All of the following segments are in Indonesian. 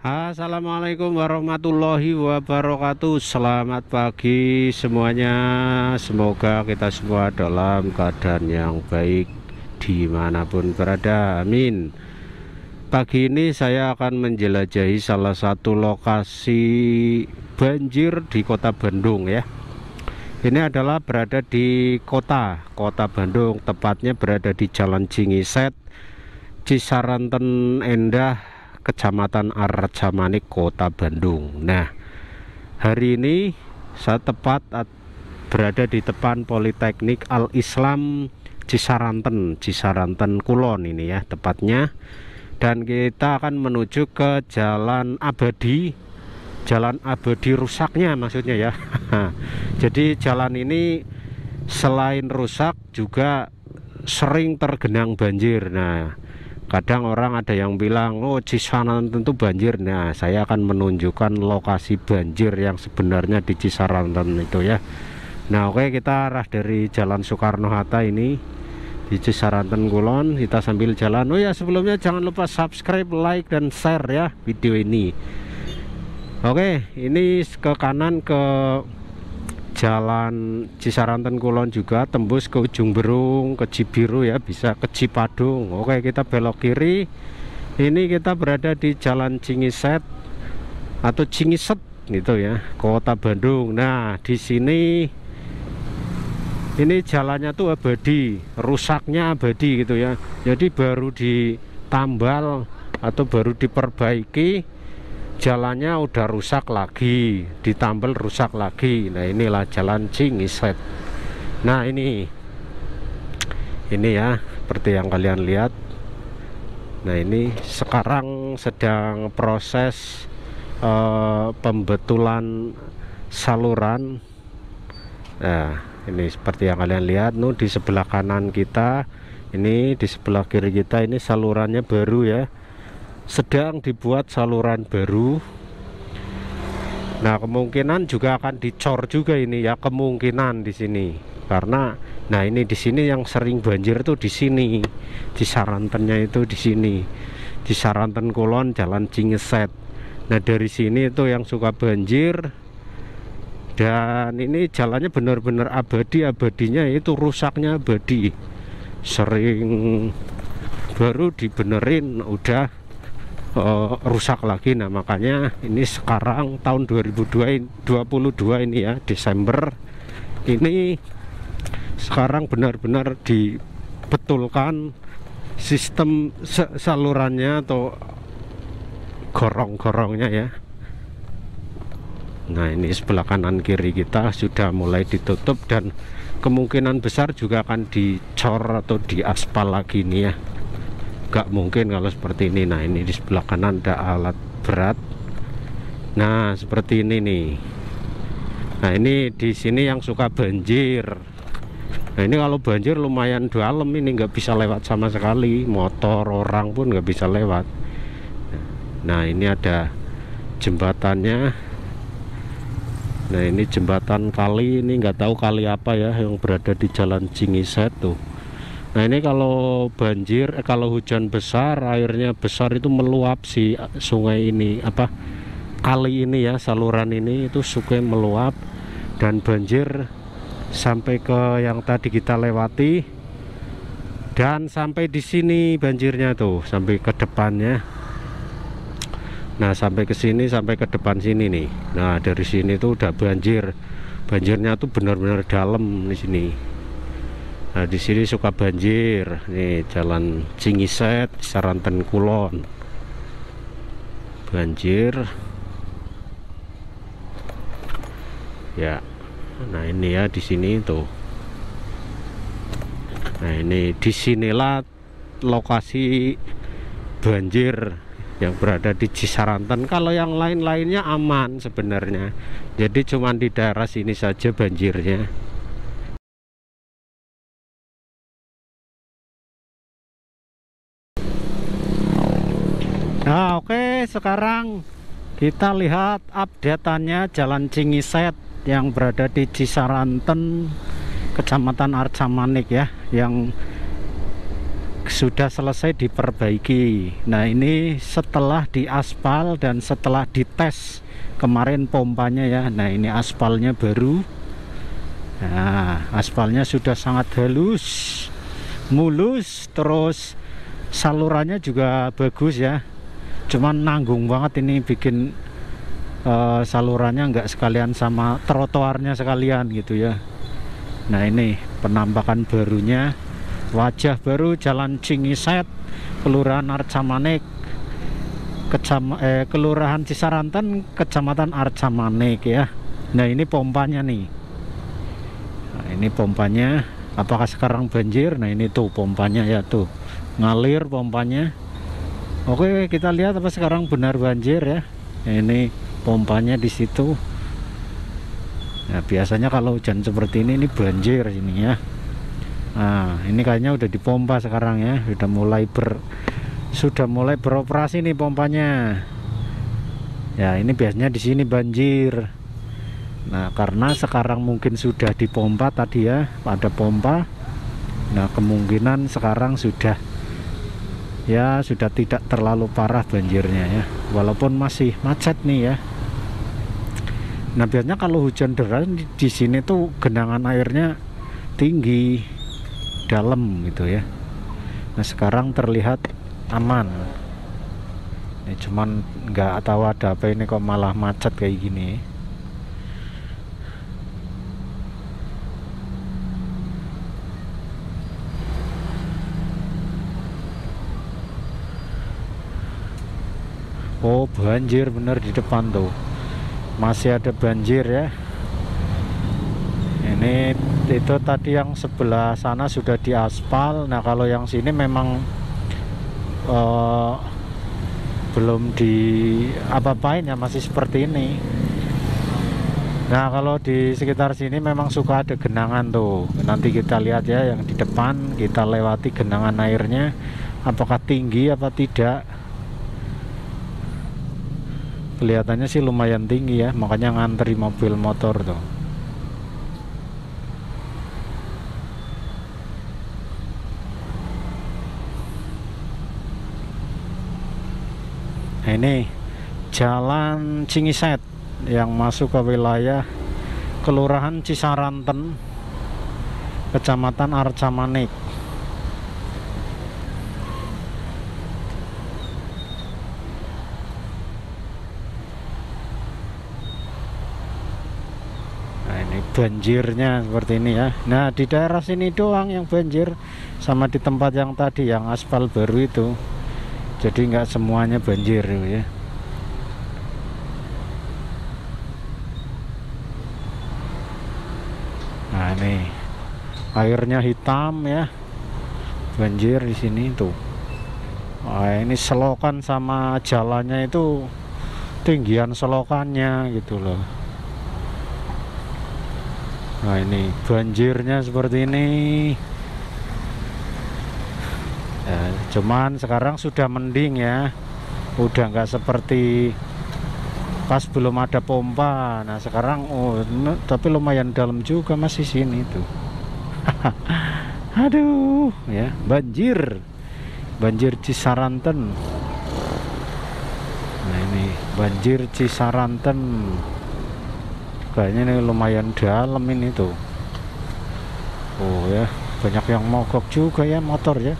Assalamualaikum warahmatullahi wabarakatuh. Selamat pagi semuanya. Semoga kita semua dalam keadaan yang baik Di mana pun berada. Amin. Pagi ini saya akan menjelajahi salah satu lokasi banjir di kota Bandung ya. Ini adalah berada di kota Kota Bandung. Tepatnya berada di Jalan Jingiset Cisaranten Endah Kecamatan Arjamanik Kota Bandung. Nah hari ini saya tepat berada di depan Politeknik Al-Islam Cisaranten Cisaranten Kulon ini ya tepatnya. Dan kita akan menuju ke Jalan Abadi. Jalan Abadi rusaknya maksudnya ya. Jadi jalan ini selain rusak juga sering tergenang banjir. Nah kadang orang ada yang bilang oh Cisaranten tentu banjir. Nah saya akan menunjukkan lokasi banjir yang sebenarnya di Cisaranten itu ya. Nah oke kita arah dari Jalan Soekarno-Hatta ini di Cisaranten Kulon. Kita sambil jalan. Oh ya sebelumnya jangan lupa subscribe like dan share ya video ini. Oke ini ke kanan ke Jalan Cisaranten Kulon juga tembus ke ujung Berung ke Cibiru ya bisa ke Cipadung. Oke kita belok kiri. Ini kita berada di Jalan Cingiset atau Cingiset gitu ya Kota Bandung. Nah di sini ini jalannya tuh abadi rusaknya abadi gitu ya. Jadi baru ditambal atau baru diperbaiki jalannya udah rusak lagi ditambal rusak lagi. Nah inilah jalan Cingiset. Nah ini. Ini ya seperti yang kalian lihat. Nah ini sekarang sedang proses uh, pembetulan saluran. Nah ini seperti yang kalian lihat nu di sebelah kanan kita ini di sebelah kiri kita ini salurannya baru ya sedang dibuat saluran baru. Nah kemungkinan juga akan dicor juga ini ya kemungkinan di sini. Karena nah ini di sini yang sering banjir tuh di sini. Di Sarantennya itu di sini. Di Saranten Kulon Jalan Cingeset. Nah dari sini itu yang suka banjir. Dan ini jalannya benar-benar abadi. Abadinya itu rusaknya abadi. Sering baru dibenerin udah uh, rusak lagi. Nah makanya ini sekarang tahun 2022 ini ya Desember ini sekarang benar-benar dibetulkan sistem salurannya atau gorong-gorongnya ya. Nah ini sebelah kanan kiri kita sudah mulai ditutup dan kemungkinan besar juga akan dicor atau diaspal lagi nih ya gak mungkin kalau seperti ini. Nah ini di sebelah kanan ada alat berat. Nah seperti ini nih. Nah ini di sini yang suka banjir. Nah ini kalau banjir lumayan dalam. Ini nggak bisa lewat sama sekali. Motor orang pun nggak bisa lewat. Nah ini ada jembatannya. Nah ini jembatan kali. Ini nggak tahu kali apa ya yang berada di jalan Cingiset tuh Nah ini kalau banjir, eh, kalau hujan besar, airnya besar itu meluap si sungai ini apa kali ini ya saluran ini itu sungai meluap dan banjir sampai ke yang tadi kita lewati dan sampai di sini banjirnya tuh sampai ke depannya. Nah sampai ke sini sampai ke depan sini nih. Nah dari sini tuh udah banjir, banjirnya tuh benar-benar dalam di sini. Nah, di sini suka banjir. Nih, jalan Cingiset, Saranten Kulon. Banjir. Ya. Nah, ini ya di sini tuh. Nah, ini di sinilah lokasi banjir yang berada di Cisaranten. Kalau yang lain-lainnya aman sebenarnya. Jadi cuma di daerah sini saja banjirnya. Nah oke sekarang kita lihat updateannya Jalan Cingiset yang berada di Cisaranten Kecamatan Arcamanik ya yang sudah selesai diperbaiki. Nah ini setelah diaspal dan setelah dites kemarin pompanya ya. Nah ini aspalnya baru. Nah aspalnya sudah sangat halus mulus terus salurannya juga bagus ya cuman nanggung banget ini bikin uh, salurannya nggak sekalian sama trotoarnya sekalian gitu ya. Nah ini penampakan barunya. Wajah baru Jalan Cingiset Kelurahan Arcamanik Kecam eh, Kelurahan Cisaranten Kecamatan Arcamanik ya. Nah ini pompanya nih. Nah, ini pompanya. Apakah sekarang banjir? Nah ini tuh pompanya ya tuh. Ngalir pompanya oke kita lihat apa sekarang benar banjir ya. Ini pompanya di situ. Nah biasanya kalau hujan seperti ini ini banjir ini ya. Nah ini kayaknya udah dipompa sekarang ya. Sudah mulai ber sudah mulai beroperasi nih pompanya. Ya ini biasanya di sini banjir. Nah karena sekarang mungkin sudah dipompa tadi ya ada pompa. Nah kemungkinan sekarang sudah ya sudah tidak terlalu parah banjirnya ya. Walaupun masih macet nih ya. Nah biasanya kalau hujan deras di, sini tuh genangan airnya tinggi dalam gitu ya. Nah sekarang terlihat aman. Ya, cuman nggak tahu ada apa ini kok malah macet kayak gini Oh banjir bener di depan tuh. Masih ada banjir ya. Ini itu tadi yang sebelah sana sudah diaspal. Nah kalau yang sini memang uh, belum di apa-apain ya masih seperti ini. Nah kalau di sekitar sini memang suka ada genangan tuh. Nanti kita lihat ya yang di depan kita lewati genangan airnya. Apakah tinggi apa tidak kelihatannya sih lumayan tinggi ya makanya ngantri mobil motor tuh Nah, ini Jalan Cingiset yang masuk ke wilayah Kelurahan Cisaranten, Kecamatan Arcamanik. Nah, ini banjirnya seperti ini ya. Nah, di daerah sini doang yang banjir sama di tempat yang tadi yang aspal baru itu. Jadi nggak semuanya banjir ya. Nah ini airnya hitam ya. Banjir di sini tuh. Nah, ini selokan sama jalannya itu tinggian selokannya gitu loh nah ini banjirnya seperti ini. Ya, cuman sekarang sudah mending ya. Udah nggak seperti pas belum ada pompa. Nah sekarang oh tapi lumayan dalam juga masih sini tuh. Aduh ya banjir. Banjir Cisaranten. Nah ini banjir Cisaranten kayaknya ini lumayan dalam ini tuh. Oh ya banyak yang mogok juga ya motor ya.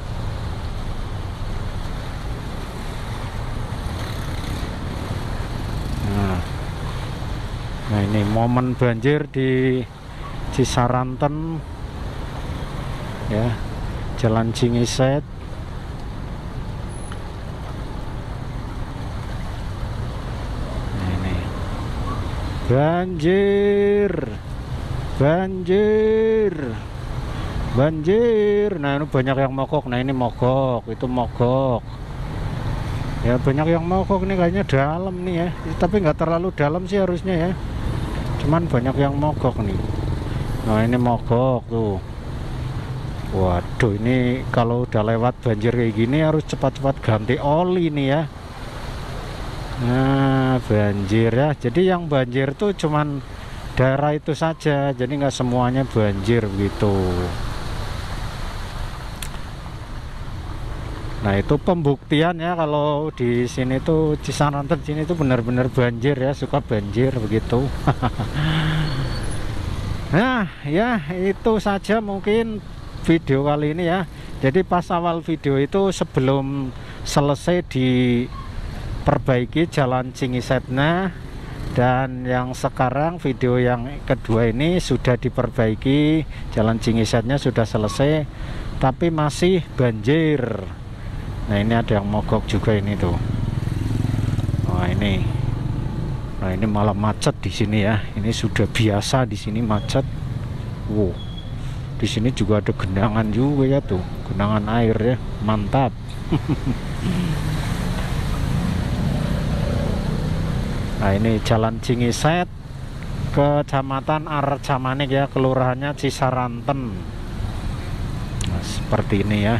Nah. Ini momen banjir di Cisaranten. Ya Jalan Cingiset nah, ini banjir. Banjir. Banjir. Nah ini banyak yang mogok. Nah ini mogok. Itu mogok. Ya banyak yang mogok nih kayaknya dalam nih ya. Tapi nggak terlalu dalam sih harusnya ya. Cuman banyak yang mogok nih. Nah ini mogok tuh. Waduh ini kalau udah lewat banjir kayak gini harus cepat-cepat ganti oli nih ya nah banjir ya jadi yang banjir tuh cuman daerah itu saja jadi nggak semuanya banjir gitu Nah itu pembuktian ya kalau di sini tuh Cisaranten sini tuh benar-benar banjir ya suka banjir begitu. nah ya itu saja mungkin video kali ini ya. Jadi pas awal video itu sebelum selesai diperbaiki jalan Cingisetnya dan yang sekarang video yang kedua ini sudah diperbaiki. Jalan Cingisetnya sudah selesai tapi masih banjir. Nah ini ada yang mogok juga ini tuh. Nah ini. Nah ini malah macet di sini ya. Ini sudah biasa di sini macet. Wow. Di sini juga ada genangan juga ya tuh. Genangan air ya. Mantap nah ini jalan Cingiset kecamatan Arcamanik ya kelurahannya Cisaranten. Nah, seperti ini ya.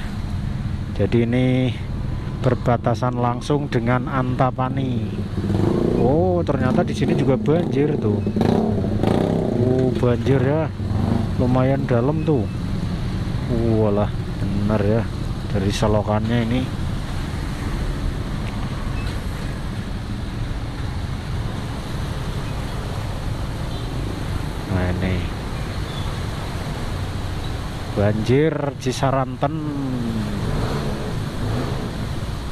Jadi ini berbatasan langsung dengan Antapani. Oh ternyata di sini juga banjir tuh. Oh banjir ya. Lumayan dalam tuh. Walah benar ya. Dari selokannya ini nah ini banjir Cisaranten.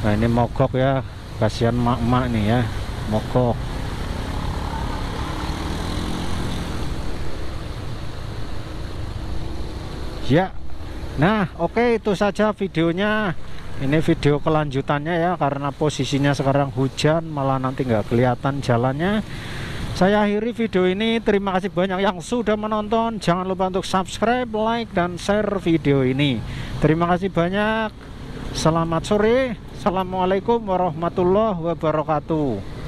Nah ini mogok ya. Kasihan mak-mak nih ya. Mogok. Ya. Nah oke okay, itu saja videonya. Ini video kelanjutannya ya karena posisinya sekarang hujan malah nanti nggak kelihatan jalannya saya akhiri video ini. Terima kasih banyak yang sudah menonton. Jangan lupa untuk subscribe like dan share video ini. Terima kasih banyak. Selamat sore. Assalamualaikum warahmatullahi wabarakatuh